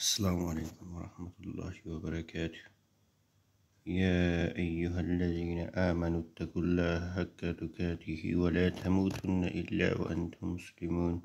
السلام عليكم ورحمة الله وبركاته. يا أيها الذين آمنوا اتقوا الله حق تقاته ولا تموتن إلا وأنتم مسلمون.